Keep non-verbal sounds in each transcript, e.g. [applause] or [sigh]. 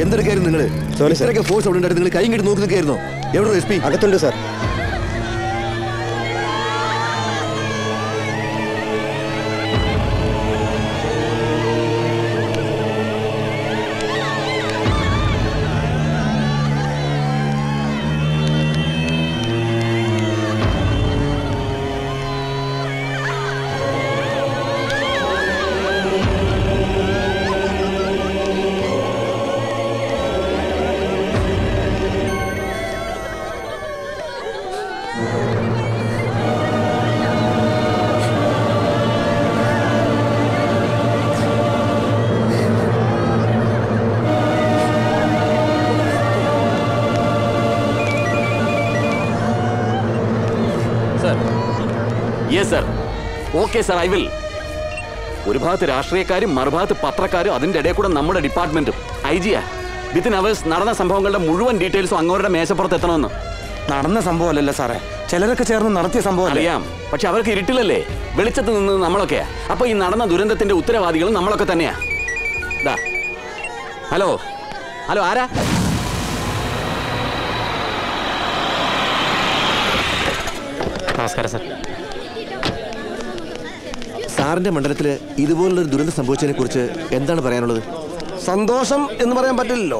എന്തെടുക്കായിരുന്നു നിങ്ങൾ ഫോഴ്സ് അവിടെ ഉണ്ടായിരുന്നു നിങ്ങൾ കൈ കിട്ടി നോക്കി നിൽക്കായിരുന്നോ എവിടെ എസ് പി? അകത്തുണ്ട് sir yes sir okay sir I will ഒരു ഭാഗത്ത് രാഷ്ട്രീയക്കാരും മറുഭാഗത്ത് പത്രക്കാരും അതിന്റെ ഇടയിൽ കൂടെ നമ്മുടെ ഡിപ്പാർട്ട്മെന്റും ഐ ജിയാ വിത്തിൻ അവേഴ്സ് നടന്ന സംഭവങ്ങളുടെ മുഴുവൻ ഡീറ്റെയിൽസും അങ്ങോരുടെ മേശപ്പുറത്ത് എത്തണമെന്ന്. നടന്ന സംഭവമല്ലല്ലോ സാറേ. ചിലരൊക്കെ ചേർന്ന് നടത്തിയ സംഭവം അറിയാം. പക്ഷെ അവർക്ക് ഇരുട്ടില്ലല്ലേ വെളിച്ചത്ത് നിന്ന് നമ്മളൊക്കെയാ. അപ്പൊ ഈ നടന്ന ദുരന്തത്തിന്റെ ഉത്തരവാദികളും നമ്മളൊക്കെ തന്നെയാ. ദാ. ഹലോ. ഹലോ ആരാ? നമസ്കാരം സാർ സാറിന്റെ മണ്ഡലത്തിൽ ഇതുപോലുള്ളൊരു ദുരന്തം സംഭവിച്ചതിനെ കുറിച്ച് എന്താണ് പറയാനുള്ളത്? സന്തോഷം എന്ന് പറയാൻ പറ്റില്ലല്ലോ.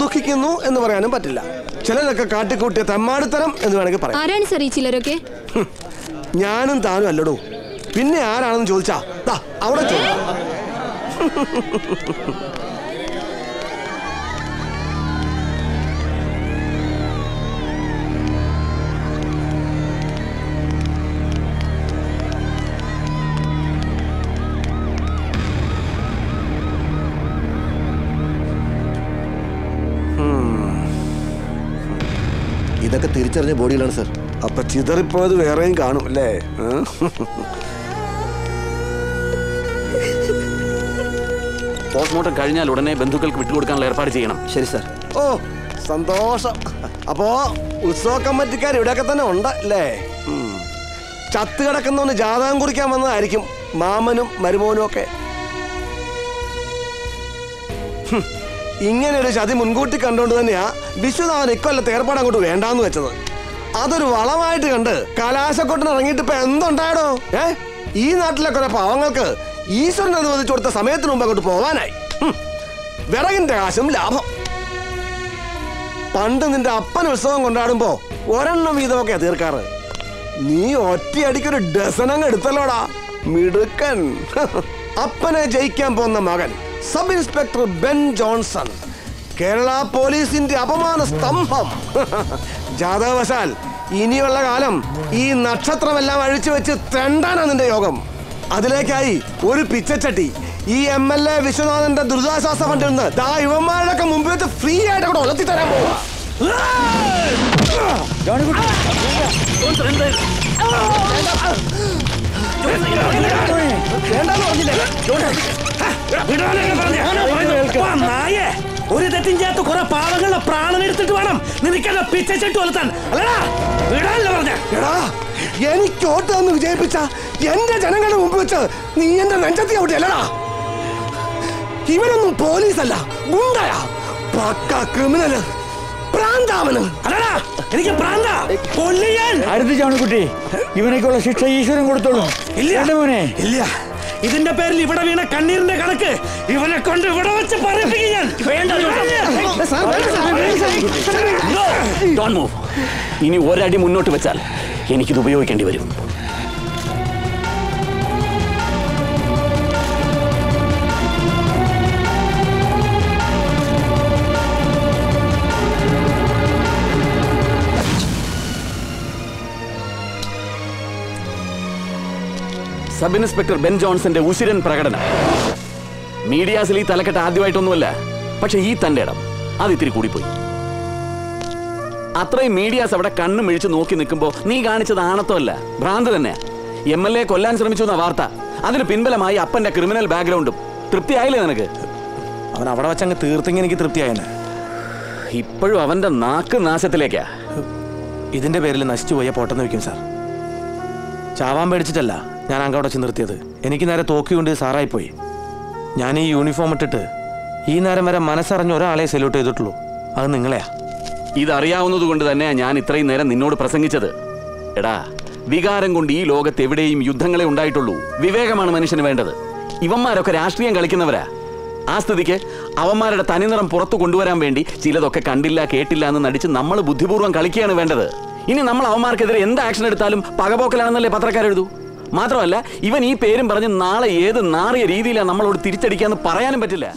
ദുഃഖിക്കുന്നു എന്ന് പറയാനും പറ്റില്ല. ചിലരൊക്കെ കാട്ടിക്കൂട്ടിയ തെമ്മാടിത്തരം എന്ന് വേണമെങ്കിൽ പറയാം. ആരാണ് സാർ ഈ ചിലരൊക്കെ? ഞാനും താനും അല്ലടോ. പിന്നെ ആരാണെന്ന് ചോദിച്ചാ അവിടെ ചോദിക്കാം. ഇതൊക്കെ തിരിച്ചറിഞ്ഞ ബോഡിയിലാണ് സർ. അപ്പൊ ചിതറിപ്പോയത് വേറെയും കാണും അല്ലേ? പോസ്റ്റ്മോർട്ടം കഴിഞ്ഞാൽ ഉടനെ ബന്ധുക്കൾക്ക് വിട്ടുകൊടുക്കാനുള്ള ഏർപ്പാട് ചെയ്യണം. ശരി സർ. ഓ സന്തോഷം. അപ്പോ ഉത്സവ കമ്മിറ്റിക്കാർ ഇവിടെയൊക്കെ തന്നെ ഉണ്ട് അല്ലേ. ചത്ത് കിടക്കുന്നവന് ജാതകം കുറിക്കാൻ വന്നതായിരിക്കും മാമനും മരുമോനും ഒക്കെ. ഇങ്ങനെ ഒരു ചതി മുൻകൂട്ടി കണ്ടുകൊണ്ട് തന്നെയാ വിശ്വനാഥൻ ഇക്കൊല്ലത്തെ ഏർപ്പാട് അങ്ങോട്ട് വേണ്ടാന്ന് വെച്ചത്. അതൊരു വളമായിട്ട് കണ്ട് കലാശക്കൊട്ടിന് ഇറങ്ങിയിട്ട് ഇപ്പൊ എന്തുണ്ടായടോ? ഏ? ഈ നാട്ടിലെ കുറെ പാവങ്ങൾക്ക് ഈശ്വരൻ അനുവദിച്ചു കൊടുത്ത സമയത്തിന് മുമ്പ് അങ്ങോട്ട് പോവാനായി. വിറകിന്റെ കാശും ലാഭം. പണ്ട് നിന്റെ അപ്പൻ ഉത്സവം കൊണ്ടാടുമ്പോ ഒരെണ്ണം വീതമൊക്കെയാ തീർക്കാറ്. നീ ഒറ്റയടിക്കൊരു ഡസനങ്ങ് എടുത്തല്ലോടാ. മിടുക്കൻ. അപ്പനെ ജയിക്കാൻ പോകുന്ന മകൻ sub inspector Ben Johnson. Kerala പോലീസിന്റെ അപമാന സ്തംഭം. [laughs] ജാതകവശാൽ ഇനിയുള്ള കാലം ഈ നക്ഷത്രമെല്ലാം അഴിച്ചു വെച്ച് തെണ്ടാനാ നിന്റെ യോഗം. അതിലേക്കായി ഒരു പിച്ചച്ചട്ടി. ഈ എം എൽ എ വിശ്വനാഥന്റെ ദുരിതാശ്വാസ ഫണ്ടിൽ നിന്ന് ദാ ഇവന്മാരുടെയൊക്കെ മുമ്പിൽ വെച്ച് ഫ്രീ ആയിട്ട് കൂടെ ഉളർത്തി തരാൻ പോവാ. നായേ ഒരു തെറ്റും ചെയ്യാത്ത കുറെ പാവങ്ങളുടെ പ്രാണൻ എടുത്തിട്ട് വേണം. നിനക്കെന്നെ പിച്ചച്ചെട്ട് കൊലുത്താൻ. അല്ലടാ വിടാനല്ല പറഞ്ഞ? എടാ എനിക്ക് വോട്ട് തന്ന് വിജയിപ്പിച്ച എന്റെ ജനങ്ങളുടെ മുമ്പ് വെച്ച് നീ എന്റെ നെഞ്ചത്തി ഔട്ടിയല്ലടാ ഇവനൊന്നും പോലീസല്ല ഗുണ്ടയാ. പക്ക ക്രിമിനൽ. പ്രാന്താവന് അല്ലടാ എനിക്ക് പ്രാന്ത. കൊല്ലിയാൻ അടുത്ത് ചാണുക്കുട്ടി ഇവനേക്കുള്ള ശിക്ഷ ഈശ്വരൻ കൊടുത്തോളൂ. ഇല്ല. മോനെ. ഇല്ല. ഇതിന്റെ പേരിൽ ഇവിടെ വീണ കണ്ണീരിന്റെ കണക്ക് ഇവനെ കൊണ്ട് ഇവിടെ വെച്ച് പറയിപ്പിക്കും ഞാൻ. വേണ്ട. ഇനി ഒരടി മുന്നോട്ട് വെച്ചാൽ എനിക്കിത് ഉപയോഗിക്കേണ്ടി വരും. സബ് ഇൻസ്പെക്ടർ ബെൻ ജോൺസന്റെ ഉശിരൻ പ്രകടനം. മീഡിയാസിൽ ഈ തലക്കെട്ട് ആദ്യമായിട്ടൊന്നുമല്ല പക്ഷെ ഈ തന്റെ ഇടം അത് ഇത്തിരി കൂടിപ്പോയി. അത്രയും മീഡിയാസ് അവിടെ കണ്ണു മിഴിച്ച് നോക്കി നിൽക്കുമ്പോൾ നീ കാണിച്ചത് ആണത്തമല്ല ഭ്രാന്ത് തന്നെ എം എൽ എ കൊല്ലാൻ ശ്രമിച്ചു എന്ന വാർത്ത അതിന് പിൻബലമായി അപ്പന്റെ ക്രിമിനൽ ബാക്ക്ഗ്രൗണ്ടും തൃപ്തിയായില്ലേ നിനക്ക്? അവൻ അവിടെ വെച്ചങ്ങ് തീർത്തെങ്കിൽ എനിക്ക് തൃപ്തിയായെന്ന്. ഇപ്പോഴും അവന്റെ നാക്ക് നാശത്തിലേക്കാ. ഇതിന്റെ പേരിൽ നശിച്ചു പോയ പൊട്ടെന്ന് വെക്കും സാർ. ചാവാൻ പേടിച്ചിട്ടല്ല ഞാൻ അങ്ങ് അവിടെ നിർത്തിയത് എനിക്ക് നേരെ തോക്കിയുണ്ട് സാറായിപ്പോയി. ഞാൻ ഈ യൂണിഫോം ഇട്ടിട്ട് ഈ നേരം വരെ മനസ്സറിഞ്ഞ ഒരാളെ സല്യൂട്ട് ചെയ്തിട്ടുള്ളൂ. അത് നിങ്ങളെയാ. ഇതറിയാവുന്നത് കൊണ്ട് തന്നെയാ ഞാൻ ഇത്രയും നേരം നിന്നോട് പ്രസംഗിച്ചത്. എടാ വികാരം കൊണ്ട് ഈ ലോകത്ത് എവിടെയും യുദ്ധങ്ങളെ ഉണ്ടായിട്ടുള്ളൂ. വിവേകമാണ് മനുഷ്യന് വേണ്ടത്. ഇവന്മാരൊക്കെ രാഷ്ട്രീയം കളിക്കുന്നവരാ. ആ സ്ഥിതിക്ക് അവന്മാരുടെ തനിനിറം പുറത്തു കൊണ്ടുവരാൻ വേണ്ടി ചിലതൊക്കെ കണ്ടില്ല കേട്ടില്ല എന്ന് നടിച്ച് നമ്മൾ ബുദ്ധിപൂർവം കളിക്കുകയാണ് വേണ്ടത്. ഇനി നമ്മൾ അവന്മാർക്കെതിരെ എന്ത് ആക്ഷൻ എടുത്താലും പകപോക്കലാണെന്നല്ലേ പത്രക്കാരെഴുതൂ. മാത്രമല്ല ഇവൻ ഈ പേരും പറഞ്ഞ് നാളെ ഏത് നാറിയ രീതിയിലാണ് നമ്മളോട് തിരിച്ചടിക്കാന്ന് പറയാനും പറ്റില്ല.